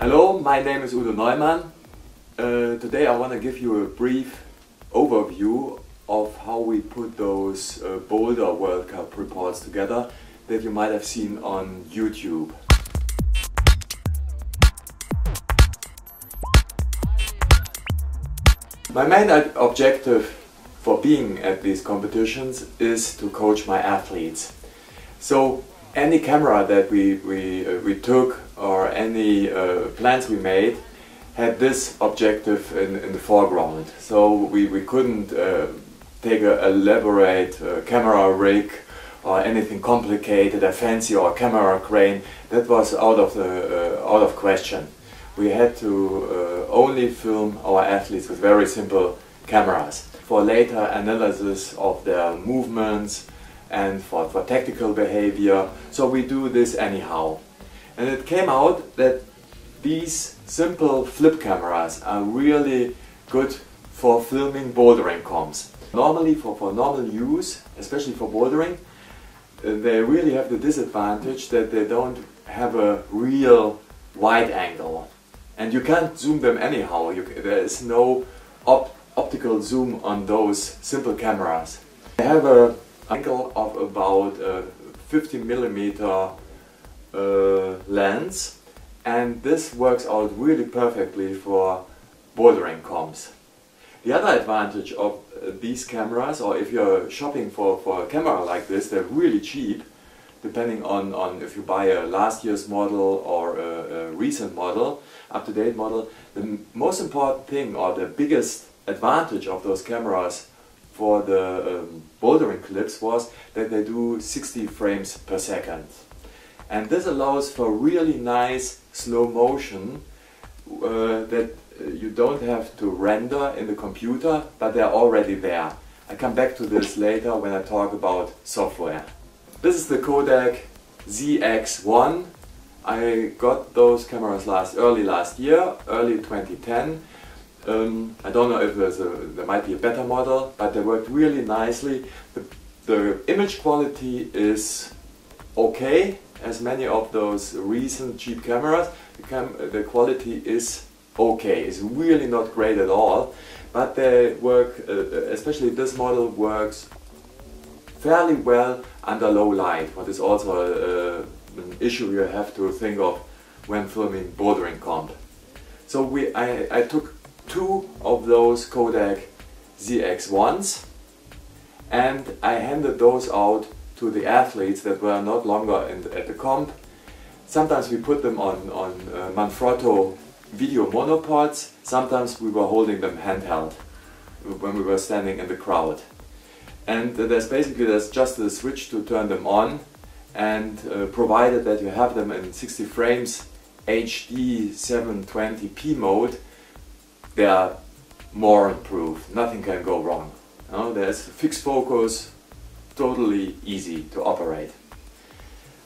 Hello, my name is Udo Neumann. Uh, today I want to give you a brief overview of how we put those uh, Boulder World Cup reports together that you might have seen on YouTube. My main objective for being at these competitions is to coach my athletes. So any camera that we, we, uh, we took or any uh, plans we made had this objective in, in the foreground. So we, we couldn't uh, take an elaborate uh, camera rig or anything complicated, a fancy or a camera crane. That was out of, the, uh, out of question. We had to uh, only film our athletes with very simple cameras for later analysis of their movements, and for, for tactical behavior. So we do this anyhow. And it came out that these simple flip cameras are really good for filming bouldering comps. Normally for, for normal use, especially for bouldering, uh, they really have the disadvantage that they don't have a real wide angle. And you can't zoom them anyhow. You, there is no op optical zoom on those simple cameras. They have an angle of about a 50 millimeter uh, lens and this works out really perfectly for bouldering comps. The other advantage of uh, these cameras, or if you're shopping for, for a camera like this, they're really cheap, depending on, on if you buy a last year's model or a, a recent model, up-to-date model. The most important thing, or the biggest advantage of those cameras for the um, bouldering clips was that they do 60 frames per second. And this allows for really nice slow motion uh, that uh, you don't have to render in the computer, but they're already there. I come back to this later when I talk about software. This is the Kodak ZX1. I got those cameras last early last year, early 2010 um, I don't know if there's a, there might be a better model, but they worked really nicely. The, the image quality is okay, as many of those recent cheap cameras. The, cam the quality is okay, it's really not great at all, but they work, uh, especially this model works fairly well under low light, what is also uh, an issue you have to think of when filming bouldering comp. So we, I, I took two of those Kodak ZX1s and I handed those out to the athletes that were not longer in, at the comp. Sometimes we put them on, on uh, Manfrotto video monopods, sometimes we were holding them handheld when we were standing in the crowd. And uh, there's basically there's just a switch to turn them on and uh, provided that you have them in 60 frames HD 720p mode they are more improved. Nothing can go wrong. There's fixed focus, totally easy to operate.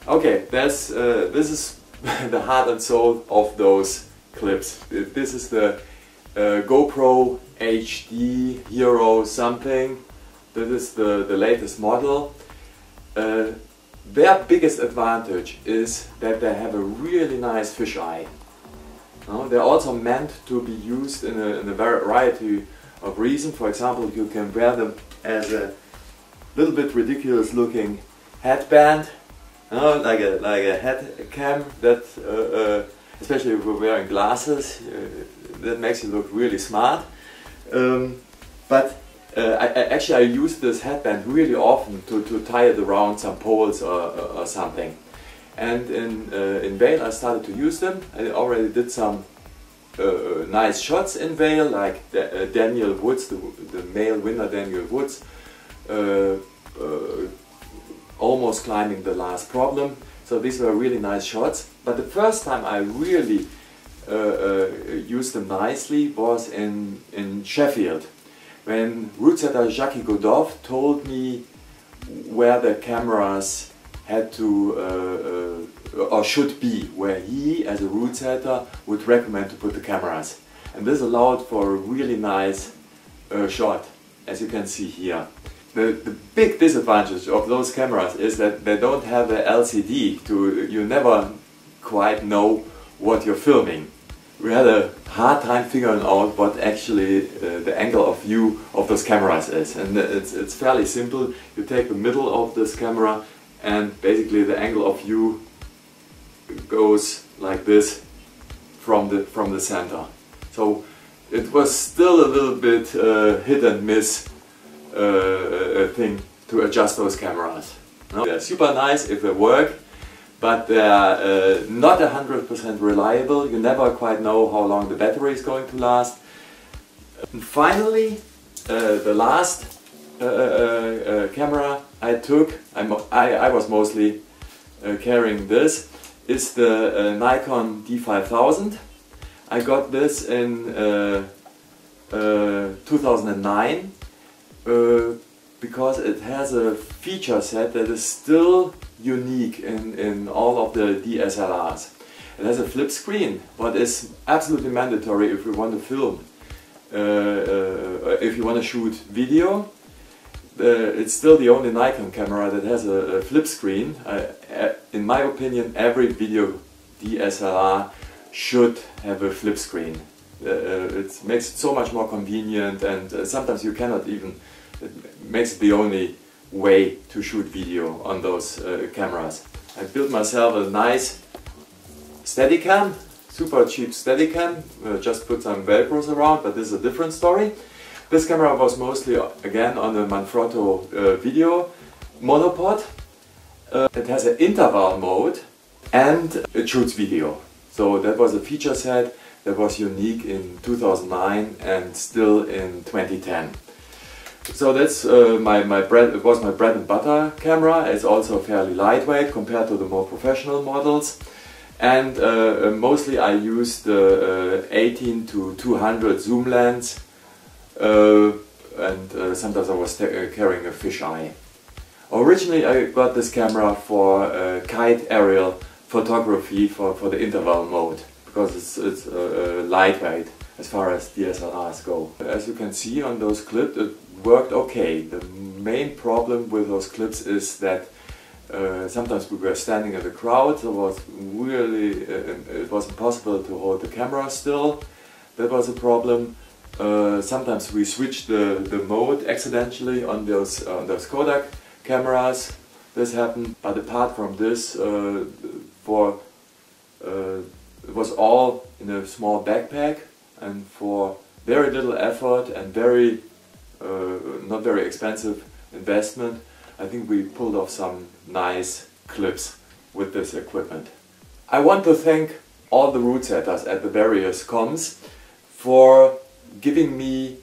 Okay, there's, uh, this is the heart and soul of those clips. This is the uh, GoPro HD Hero something. This is the, the latest model. Uh, their biggest advantage is that they have a really nice fisheye. No, they're also meant to be used in a, in a variety of reasons. For example, you can wear them as a little bit ridiculous looking headband, you know, like a like a head cam that, uh, uh, especially if you're wearing glasses, uh, that makes you look really smart. Um, but uh, I, I, actually I use this headband really often to, to tie it around some poles or, or something. And in, uh, in Vail I started to use them. I already did some uh, nice shots in Vail, like Daniel Woods, the, the, male winner Daniel Woods, almost climbing the last problem. So these were really nice shots. But the first time I really uh, used them nicely was in, in Sheffield, when route setter Jacky Godoffe told me where the cameras had to uh, uh, or should be where he as a route setter would recommend to put the cameras and this allowed for a really nice uh, shot as you can see here. The, the big disadvantage of those cameras is that they don't have a LCD to you never quite know what you're filming. we had a hard time figuring out what actually uh, the angle of view of those cameras is. And it's, it's fairly simple. You take the middle of this camera and basically the angle of view goes like this from the, from the center. So it was still a little bit uh, hit and miss uh, thing to adjust those cameras. No? They're super nice if they work, but they're uh, not 100% reliable. You never quite know how long the battery is going to last. And finally, uh, the last uh, uh, uh, camera I took, I, I, was mostly carrying this, is the Nikon D5000. I got this in 2009 because it has a feature set that is still unique in, in all of the DSLRs. It has a flip screen, but it's absolutely mandatory if you want to film. Uh, uh, if you want to shoot video, uh, it's still the only Nikon camera that has a, a flip screen. in my opinion, every video DSLR should have a flip screen. Uh, uh, it makes it so much more convenient and uh, sometimes you cannot even it makes it the only way to shoot video on those cameras. I built myself a nice Steadicam, super cheap Steadicam, uh, just put some velcros around, but this is a different story. This camera was mostly, again, on the Manfrotto uh, video monopod. Uh, it has an interval mode and it shoots video. So that was a feature set that was unique in 2009 and still in 2010. So that's uh, my, my bread, it was my bread and butter camera. It's also fairly lightweight compared to the more professional models. And uh, uh mostly I use the uh, 18 to 200 zoom lens uh, and uh, sometimes I was carrying a fisheye. Originally I got this camera for kite aerial photography for, for the interval mode because it's, it's lightweight as far as DSLRs go. As you can see on those clips, it worked okay. The main problem with those clips is that uh, sometimes we were standing in the crowd, so it was really, uh, it was impossible to hold the camera still. That was a problem. Uh, sometimes we switched the, the mode accidentally on those, uh, those Kodak cameras. This happened, but apart from this, uh, for uh, it was all in a small backpack and for very little effort and very uh, not very expensive investment, I think we pulled off some nice clips with this equipment. I want to thank all the route setters at the various comms for giving me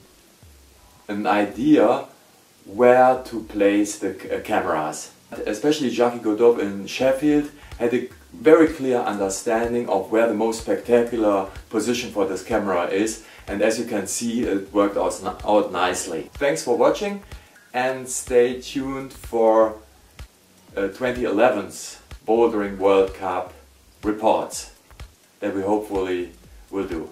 an idea where to place the cameras. Especially Jacky Godoffe in Sheffield had a very clear understanding of where the most spectacular position for this camera is and as you can see it worked out out nicely. Thanks for watching and stay tuned for uh, 2011's Bouldering World Cup reports that we hopefully will do.